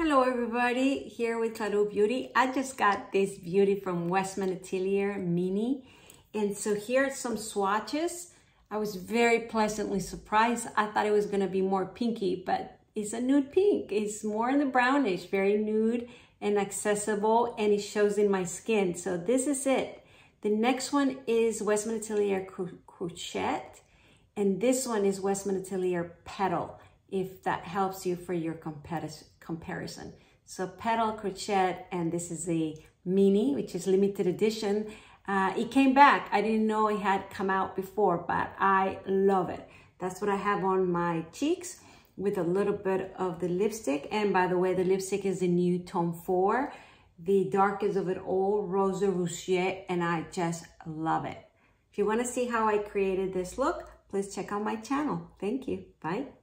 Hello everybody, here with Claru Beauty. I just got this beauty from Westman Atelier Mimi. And so here are some swatches. I was very pleasantly surprised. I thought it was gonna be more pinky, but it's a nude pink. It's more in the brownish, very nude and accessible, and it shows in my skin. So this is it. The next one is Westman Atelier Crochet, and this one is Westman Atelier Petal if that helps you for your comparison. So petal crochet, and this is a Mimi, which is limited edition. Uh, it came back. I didn't know it had come out before, but I love it. That's what I have on my cheeks with a little bit of the lipstick. And by the way, the lipstick is the new Tom Ford, the darkest of it all, Rose Rouge, and I just love it. If you want to see how I created this look, please check out my channel. Thank you. Bye.